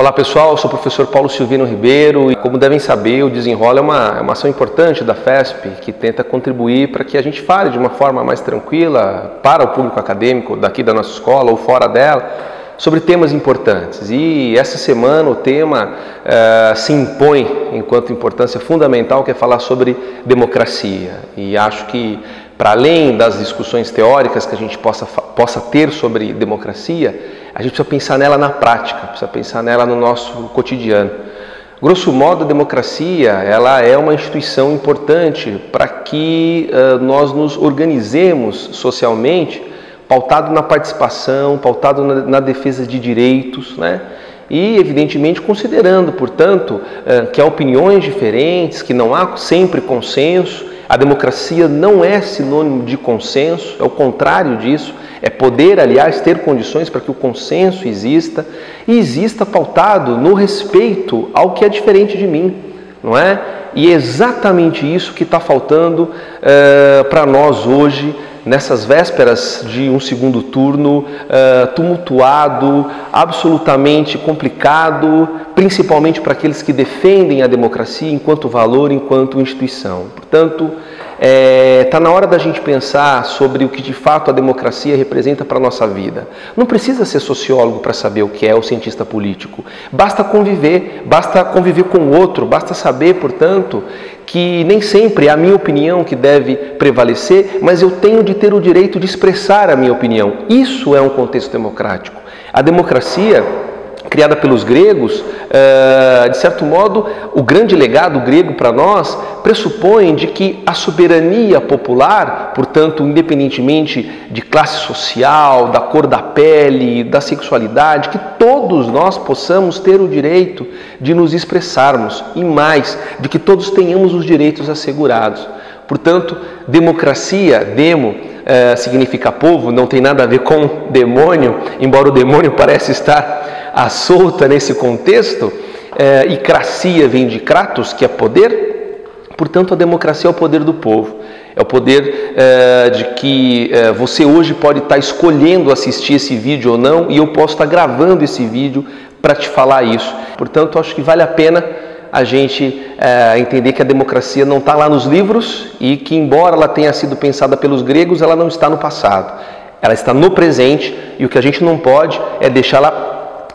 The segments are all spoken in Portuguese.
Olá pessoal, eu sou o professor Paulo Silvino Ribeiro e como devem saber, o Desenrola é uma, é uma ação importante da FESP que tenta contribuir para que a gente fale de uma forma mais tranquila para o público acadêmico daqui da nossa escola ou fora dela sobre temas importantes. E essa semana o tema uh, se impõe enquanto importância fundamental, que é falar sobre democracia. E acho que, para além das discussões teóricas que a gente possa, possa ter sobre democracia, a gente precisa pensar nela na prática, precisa pensar nela no nosso cotidiano. Grosso modo, a democracia ela é uma instituição importante para que uh, nós nos organizemos socialmente, pautado na participação, pautado na, na defesa de direitos, né? e, evidentemente, considerando, portanto, uh, que há opiniões diferentes, que não há sempre consenso. A democracia não é sinônimo de consenso, é o contrário disso. É poder, aliás, ter condições para que o consenso exista e exista pautado no respeito ao que é diferente de mim, não é? E é exatamente isso que está faltando uh, para nós hoje, nessas vésperas de um segundo turno uh, tumultuado, absolutamente complicado, principalmente para aqueles que defendem a democracia enquanto valor, enquanto instituição. Portanto, Está é, tá na hora da gente pensar sobre o que de fato a democracia representa para a nossa vida. Não precisa ser sociólogo para saber o que é o cientista político. Basta conviver, basta conviver com o outro, basta saber, portanto, que nem sempre é a minha opinião que deve prevalecer, mas eu tenho de ter o direito de expressar a minha opinião. Isso é um contexto democrático. A democracia criada pelos gregos, eh, de certo modo, o grande legado grego para nós pressupõe de que a soberania popular, portanto, independentemente de classe social, da cor da pele, da sexualidade, que todos nós possamos ter o direito de nos expressarmos e mais, de que todos tenhamos os direitos assegurados. Portanto, democracia, demo, eh, significa povo, não tem nada a ver com demônio, embora o demônio pareça estar a solta nesse contexto, é, e cracia vem de kratos, que é poder, portanto a democracia é o poder do povo. É o poder é, de que é, você hoje pode estar escolhendo assistir esse vídeo ou não, e eu posso estar gravando esse vídeo para te falar isso. Portanto, acho que vale a pena a gente é, entender que a democracia não está lá nos livros e que, embora ela tenha sido pensada pelos gregos, ela não está no passado. Ela está no presente e o que a gente não pode é deixá-la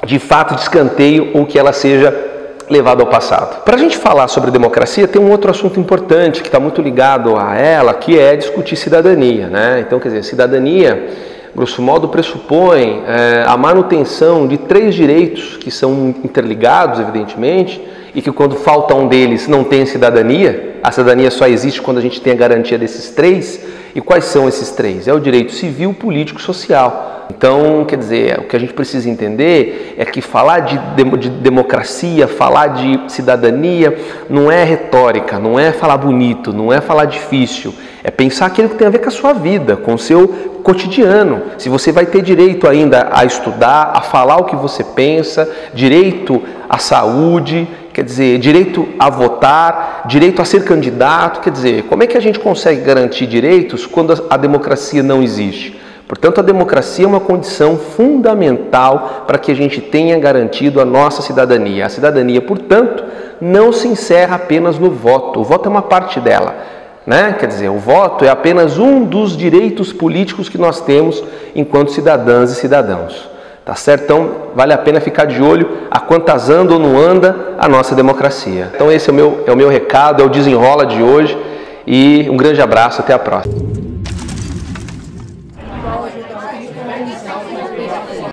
de fato de escanteio ou que ela seja levada ao passado. Para a gente falar sobre democracia, tem um outro assunto importante que está muito ligado a ela, que é discutir cidadania. Né? Então, quer dizer, cidadania, grosso modo, pressupõe é, a manutenção de três direitos que são interligados, evidentemente, e que quando falta um deles não tem cidadania. A cidadania só existe quando a gente tem a garantia desses três. E quais são esses três? É o direito civil, político e social. Então, quer dizer, o que a gente precisa entender é que falar de, de, democracia, falar de cidadania, não é retórica, não é falar bonito, não é falar difícil, é pensar aquilo que tem a ver com a sua vida, com o seu cotidiano. Se você vai ter direito ainda a estudar, a falar o que você pensa, direito à saúde, quer dizer, direito a votar, direito a ser candidato, quer dizer, como é que a gente consegue garantir direitos quando a democracia não existe? Portanto, a democracia é uma condição fundamental para que a gente tenha garantido a nossa cidadania. A cidadania, portanto, não se encerra apenas no voto. O voto é uma parte dela. Né? Quer dizer, o voto é apenas um dos direitos políticos que nós temos enquanto cidadãs e cidadãos. Tá certo? Então, vale a pena ficar de olho a quantas anda ou não anda a nossa democracia. Então, esse é o meu, é o meu recado, é o desenrola de hoje. E um grande abraço, até a próxima.